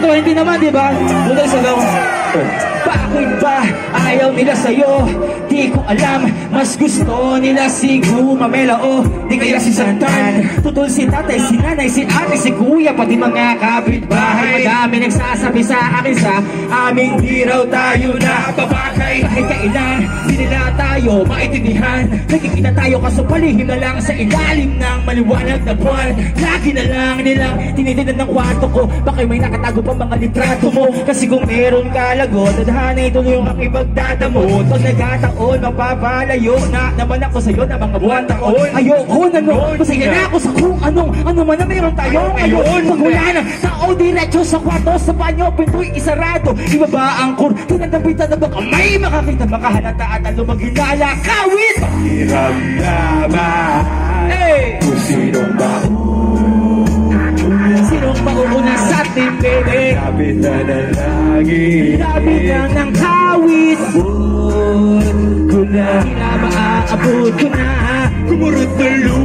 420 naman, di ba? Budol sa gaw. Bakit ba ayaw nila sa'yo? Di ko alam, mas gusto nila si Gumamela o di kaya si Santan Tutol si tatay, si nanay, si ate, si kuya, pati mga kapitbahay. Madami nagsasabi sa akin sa aming di raw tayo na babakay. Kahit kailan, di nila tayo maintindihan. Nagkikita tayo kaso palihim na lang sa ilalim ng maliwanag na buwan. Lagi na lang nilang tinitignan ng kwarto ko. Baka may nakatago pa mga litrato mo? Kasi kung meron ka lagot, tadhana ituloy yung aking pagdadamot Pag nagkataon, mapapalayo na naman ako sa'yo na mga buwan taon. Ayoko na no, masaya na ako sa kung anong Ano man na meron tayo. Ngayon Pag wala na, tao diretso sa kwarto Sa banyo, pinto'y isarado. Ibaba ang kurtina ng pita na baka may makakita Makahalata at ano maghinala Kawit! Laban Hey! Kung sinong Sinong mauuna sa ating bebe? Kapit na ng langit Labit na ng kawit Abot ko na. Tila maaabot ko na. Kumurot na lupa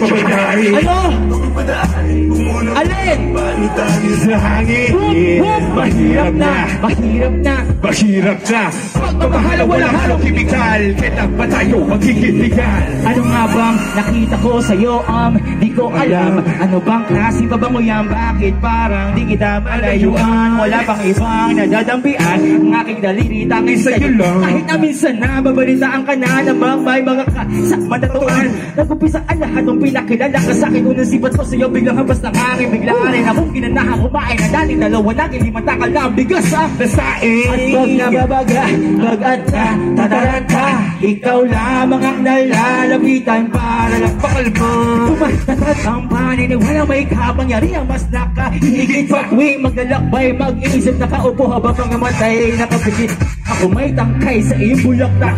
Ano? Alin? Sa hangin! Mahirap na. Mahirap na. Mahirap na. Pagmamahal walang halong kimikal Kailan ba tayo magkikitigal Ano nga bang nakita ko sa'yo um, Di ko alam. Ano bang klase pa bang yan Bakit parang di kita malayuan? Wala pang ibang nadadampian? Ang aking daliri tangin sa'yo lang. Kahit na minsan na babalitaan ka na Namang may mga kasama na tuan Nag-umpisa ang lahat ng pinakilala ka sa'kin Unang sipat ko sa'yo biglang habas ng hangin Bigla rin akong ginanahan kumain Ang dating dalawa naging limang takal na ang bigas ah Nasaing at pag nababaga, pag-at na, tataranta Ikaw lamang ang nalalapitan para lang pakalbo Tumatatat ang paniniwala may kapangyarihan Mas nakahigit pa. Tuwing maglalakbay Mag-iisip nakaupo habang mga matay nakapikit. Ako may tangkay sa iyong bulaklak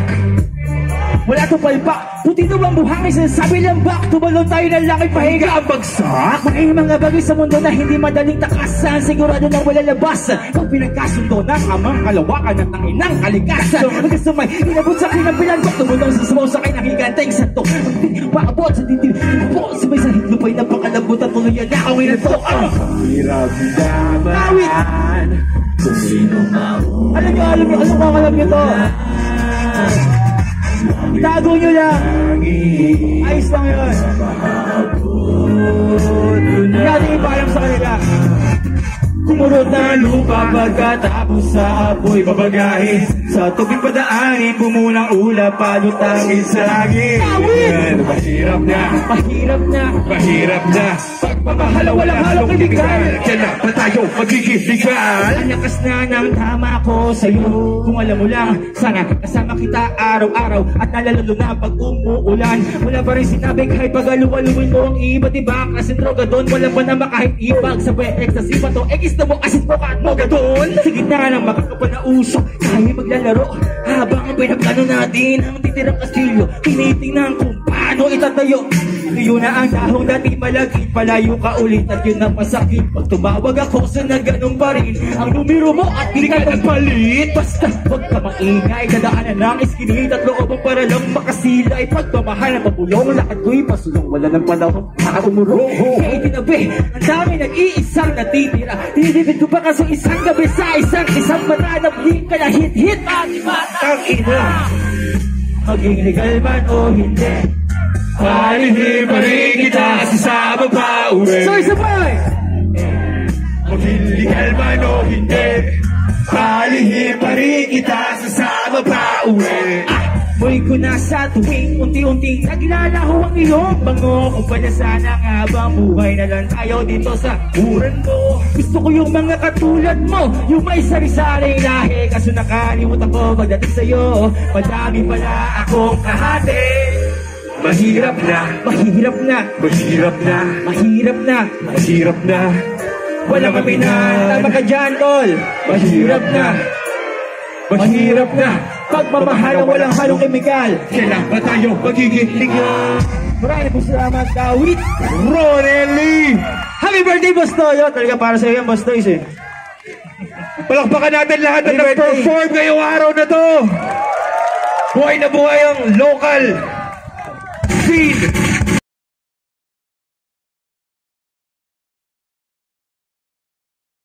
wala to palpak, puti na bang buhangin Sinasabi lang bak, tumalon tayo ng langit pahinga ang bagsak. May mga bagay sa mundo na hindi madaling takasan. Sigurado na wala labasan Pag pinagkasundo ng amang kalawakan at ng inang kalikasan Hanggang sa may inabot sa akin ang pinagpak Tumulong sa sumaw sa akin ang higanteng santo Paabot sa dibdib Po, sa hitlupay na pakalabot at tuluyan na ako inato ah! Hirap laban Kung sino mauna Alam nyo, alam nyo, alam nyo, alam nyo to Itago nyo lang Ayos lang yun. Hindi natin ipalam sa kanila. Kumurot na lupa pagkatapos sa apoy babagahin Sa tubig padaanin, bumulang ulap palutangin sa langit! Mahirap na, Mahirap na. Mahirap na Pagmamahal walang halong kinigal Kailan pa tayo magiging legal? Lakas na ng tama ko sa'yo. Kung alam mo lang, sana kasama kita araw-araw At nalalalo na pag umuulan. Wala pa rin sinabi kahit pag aluwaluin mo ang iba't ibang klaseng droga doon Wala pa naman kahit ibag. Sa ecstasy pa to. Ekis na mo, asit mo ka at moga doon. Sa gitna ng makakapa na usok Tayo maglalaro. Habang ang pinaplano natin Ang titirang kastilyo Tinitingnan kung paano itatayo yun na ang dahong dati malagit Palayo ka ulit at yun ang masakit. Pag tumawag ako sa na ganun pa rin Ang numero mo at di ka nagpalit. Basta huwag ka maingay Dadaanan ng iskinit at loobang para lang makasilay. Pagmamahal na pabulong Lakad ko'y pasulong. Wala ng panahon para umurong Kaya itinabi Ang dami nag-iisang natitira. Tinitipid ko pa kaso isang gabi sa isang isang mata na bling ka hit-hit Tangina Maging legal man o hindi Palihin pa rin kita Sasama pa uwi. So sabay! Maging legal man o hindi. Palihin pa rin kita Sasama pa uwi. Moy ko na sa tuwing unti-unti Naglalaho ang iyong bango. Kung pala sana nga bang buhay na lang tayo dito sa kuran mo? Gusto ko yung mga katulad mo Yung may sari-saring lahi Kaso nakalimutan ko pagdating sa'yo Madami pala akong kahati Mahirap na. Mahirap na, Mahirap na. Mahirap na. Mahirap na. Walang kami na Tama ka dyan, tol. Mahirap na. Mahirap na. Pagmamahal ang walang halong kemikal. Kailan ba tayo magiging legal? Maraming po salamat, Dawit. Ronelli! Happy birthday, Boss Toyo! Talaga para sa iyo yan, Boss Toys eh. Palakpakan natin lahat na nag-perform ngayong araw na to! Buhay na buhay ang local Feed